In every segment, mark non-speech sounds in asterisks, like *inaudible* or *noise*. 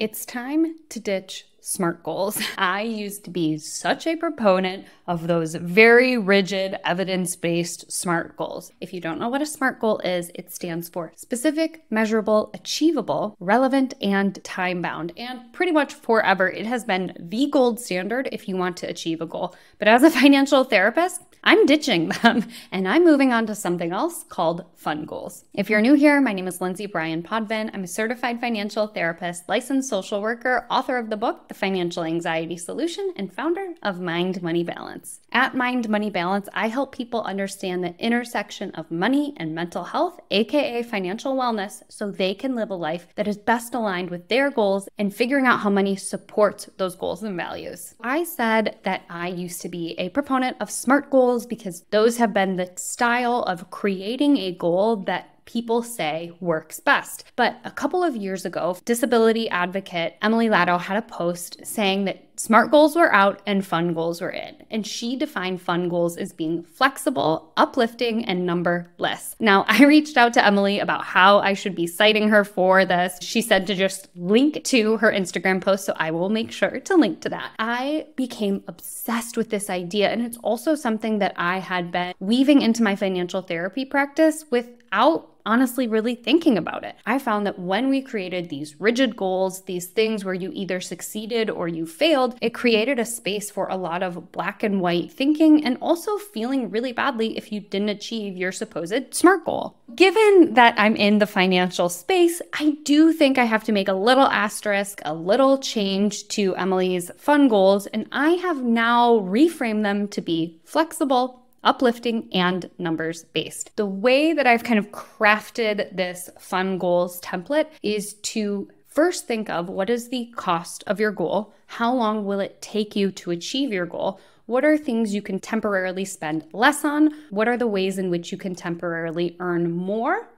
It's time to ditch SMART goals. *laughs* I used to be such a proponent of those very rigid, evidence based SMART goals. If you don't know what a SMART goal is, it stands for specific, measurable, achievable, relevant, and time bound. And pretty much forever, it has been the gold standard if you want to achieve a goal. But as a *laughs* financial therapist, I'm ditching them *laughs* and I'm moving on to something else called fun goals. If you're new here, my name is Lindsay Bryan Podvin. I'm a certified financial therapist, licensed social worker, author of the book, The Financial Anxiety Solution, and founder of Mind Money Balance. At Mind Money Balance, I help people understand the intersection of money and mental health, aka financial wellness, so they can live a life that is best aligned with their goals and figuring out how money supports those goals and values. I said that I used to be a proponent of SMART goals goals because those have been the style of creating a goal that people say works best. But a couple of years ago, disability advocate Emily Ladau had a post saying that SMART goals were out and fun goals were in. And she defined fun goals as being flexible, uplifting, and numberless. Now, *laughs* I reached out to Emily about how I should be citing her for this. She said to just link to her Instagram post, so I will make sure to link to that. I became obsessed with this idea, and it's also something that I had been weaving into my financial therapy practice without honestly really thinking about it. I found that when we created these rigid goals, these things where you either succeeded or you failed, it created a space for a lot of black and white thinking and also feeling really badly if you didn't achieve your supposed SMART goal. Given that I'm in the financial space, I do think I have to make a little asterisk, a little change to Emily's fun goals, and I have now reframed them to be flexible uplifting and numbers based. The way that I've kind of crafted this fun goals template is to first think of what is the cost of your goal? How long will it take you to achieve your goal? What are things you can temporarily spend less on? What are the ways in which you can temporarily earn more?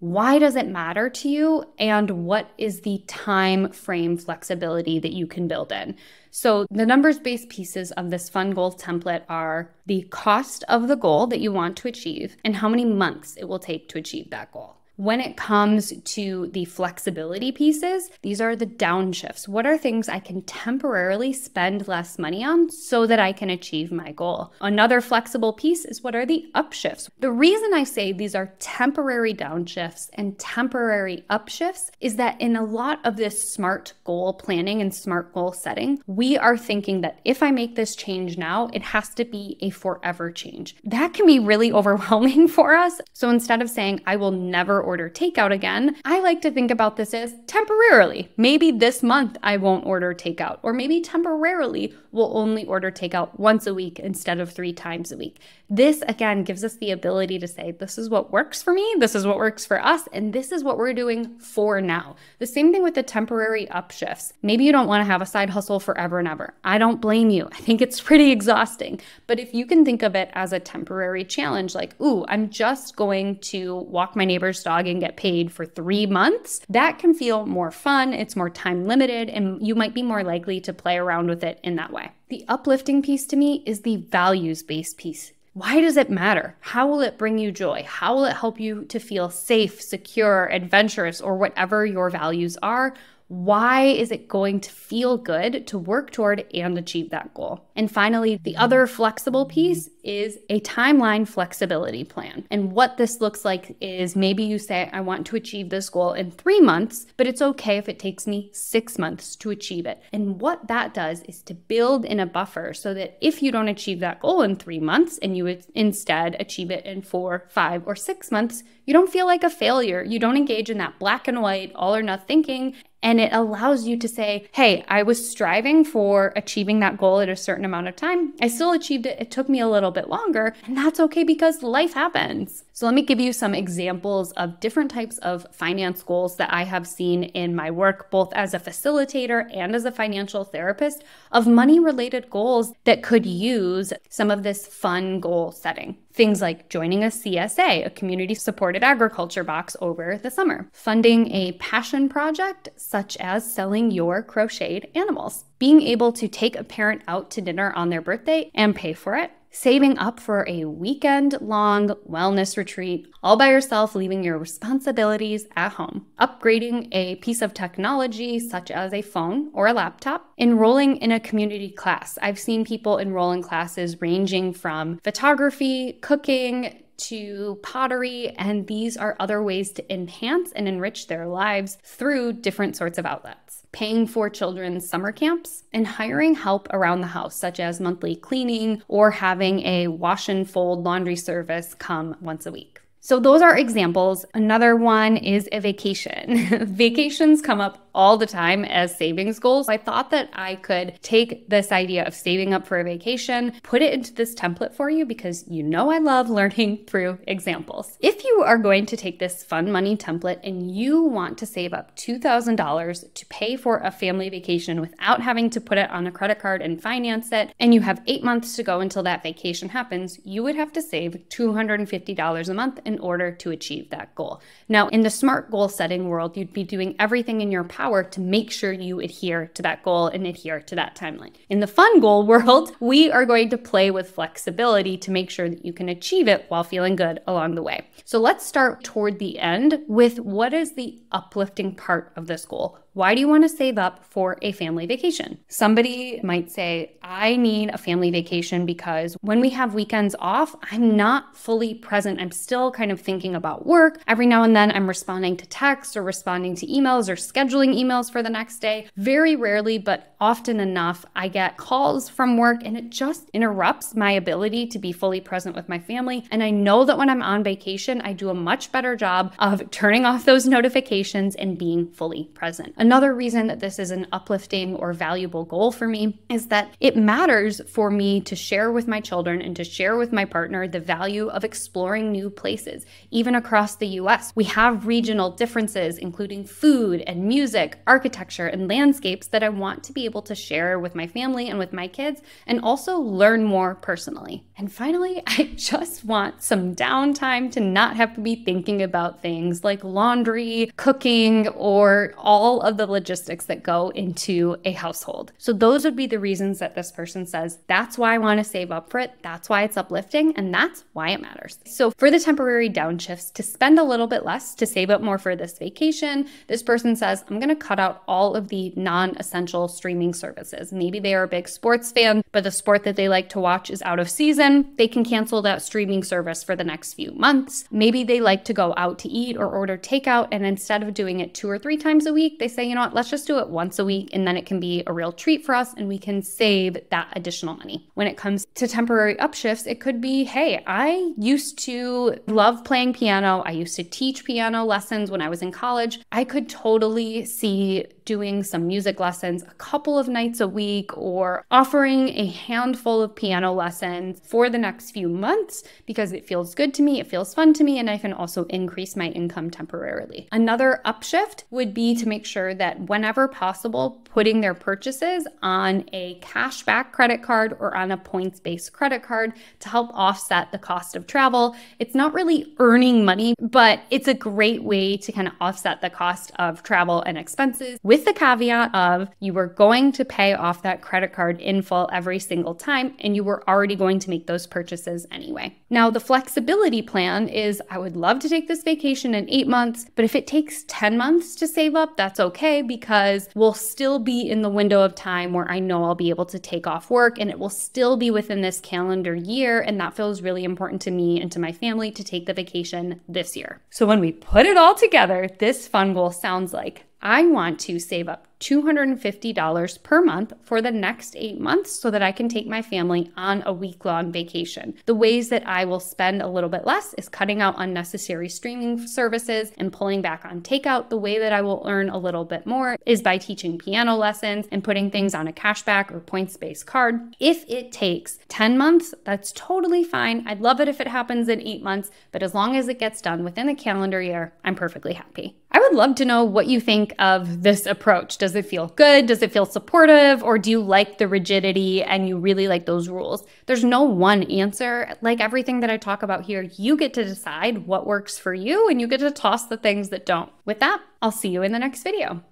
Why does it matter to you? And what is the time frame flexibility that you can build in? So, the numbers based pieces of this fun goal template are the cost of the goal that you want to achieve and how many months it will take to achieve that goal. When it comes to the flexibility pieces, these are the downshifts. What are things I can temporarily spend less money on so that I can achieve my goal? Another flexible piece is what are the upshifts? The reason I say these are temporary downshifts and temporary upshifts is that in a lot of this smart goal planning and smart goal setting, we are thinking that if I make this change now, it has to be a forever change. That can be really *laughs* overwhelming for us. So instead of saying, I will never order takeout again, I like to think about this as temporarily. Maybe this month I won't order takeout, or maybe temporarily we'll only order takeout once a week instead of three times a week. This again gives us the ability to say, this is what works for me, this is what works for us, and this is what we're doing for now. The same thing with the temporary upshifts. Maybe you don't want to have a side hustle forever and ever. I don't blame you. *laughs* I think it's pretty exhausting. But if you can think of it as a temporary challenge, like, ooh, I'm just going to walk my neighbor's dog and get paid for three months, that can feel more fun. It's more time limited, and you might be more likely to play around with it in that way. The uplifting piece to me is the values based piece. Why does it matter? How will it bring you joy? How will it help you to feel safe, secure, adventurous, or whatever your values are? Why is it going to feel good to work toward and achieve that goal? And finally, the other flexible piece is a timeline flexibility plan. And what this looks like is maybe you say, I want to achieve this goal in three months, but it's okay if it takes me six months to achieve it. And what that does is to build in a buffer so that if you don't achieve that goal in three months and you instead achieve it in four, five, or six months, you don't feel like a failure. You don't engage in that black and white, all or nothing thinking. And it allows you to say, hey, I was striving for achieving that goal at a certain amount of time. I still achieved it. It took me a little bit longer, and that's okay because life happens. So, let me give you some examples of different types of finance goals that I have seen in my work, both as a facilitator and as a financial therapist, of money related goals that could use some of this fun goal setting. Things like joining a CSA, a community supported agriculture box over the summer, funding a passion project such as selling your crocheted animals, being able to take a parent out to dinner on their birthday and pay for it, saving up for a weekend long wellness retreat all by yourself, leaving your responsibilities at home, upgrading a piece of technology such as a phone or a laptop, enrolling in a community class. I've seen people enroll in classes ranging from photography, cooking, to pottery, and these are other ways to enhance and enrich their lives through different sorts of outlets. Paying for children's summer camps and hiring help around the house, such as monthly cleaning or having a wash and fold laundry service come once a week. So, those are examples. Another one is a vacation. *laughs* Vacations come up all the time as savings goals. I thought that I could take this idea of saving up for a vacation, put it into this template for you because you know I love *laughs* learning through examples. If you are going to take this fun money template and you want to save up $2,000 to pay for a family vacation without having to put it on a credit card and finance it, and you have eight months to go until that vacation happens, you would have to save $250 a month in order to achieve that goal. Now, in the SMART goal setting world, you'd be doing everything in your power power to make sure you adhere to that goal and adhere to that timeline. In the fun goal world, *laughs* we are going to play with flexibility to make sure that you can achieve it while feeling good along the way. So let's start toward the end with what is the uplifting part of this goal? Why do you want to save up for a family vacation? Somebody might say, I need a family vacation because when we have weekends off, I'm not fully present. I'm still kind of thinking about work. Every now and then, I'm responding to texts or responding to emails or scheduling emails for the next day. Very rarely, but often enough, I get calls from work and it just interrupts my ability to be fully present with my family. And I know that when I'm on vacation, I do a much better job of turning off those *laughs* notifications and being fully present. Another reason that this is an uplifting or valuable goal for me is that it matters for me to share with my children and to share with my partner the value of exploring new places, even across the US. We have regional differences, including food and music, architecture, and landscapes that I want to be able to share with my family and with my kids and also learn more personally. And finally, *laughs* I just want some downtime to not have to be thinking about things like laundry, cooking, or all of the logistics that go into a household. So, those would be the reasons that this person says, that's why I want to save up for it. That's why it's uplifting. And that's why it matters. So, for the temporary downshifts, to spend a little bit less to save up more for this vacation, this person says, I'm going to cut out all of the non essential streaming services. Maybe they are a big sports fan, but the sport that they like to watch is out of season. They can cancel that streaming service for the next few months. Maybe they like to go out to eat or order takeout. And instead of doing it two or three times a week, they say, you know what, let's just do it once a week and then it can be a real treat for us and we can save that additional money. When it comes to temporary upshifts, it could be hey, I used to love playing piano. I used to teach piano lessons when I was in college. I could totally see doing some music lessons a couple of nights a week or offering a handful of piano lessons for the next few months because it feels good to me, it feels fun to me, and I can also increase my income temporarily. Another upshift would be to make sure that whenever possible, putting their purchases on a cashback credit card or on a points based credit card to help offset the cost of travel. It's not really earning money, but it's a great way to kind of offset the cost of travel and expenses with the caveat of you were going to pay off that credit card in full every single time and you were already going to make those purchases anyway. Now, the flexibility plan is I would love to take this vacation in eight months, but if it takes 10 months to save up, that's okay because we'll still be in the window of time where I know I'll be able to take off work and it will still be within this calendar year. And that feels really important to me and to my family to take the vacation this year. So when we put it all together, this fun goal sounds like I want to save up $250 per month for the next eight months so that I can take my family on a week long vacation. The ways that I will spend a little bit less is cutting out unnecessary streaming services and pulling back on takeout. The way that I will earn a little bit more is by teaching piano lessons and putting things on a cashback or points based card. If it takes 10 months, that's totally fine. I'd love it if it happens in eight months, but as long as it gets done within the calendar year, I'm perfectly happy. I would love to know what you think of this approach. Does it feel good? Does it feel supportive? Or do you like the rigidity and you really like those rules? There's no one answer. Like everything that I talk about here, you get to decide what works for you and you get to toss the things that don't. With that, I'll see you in the next video.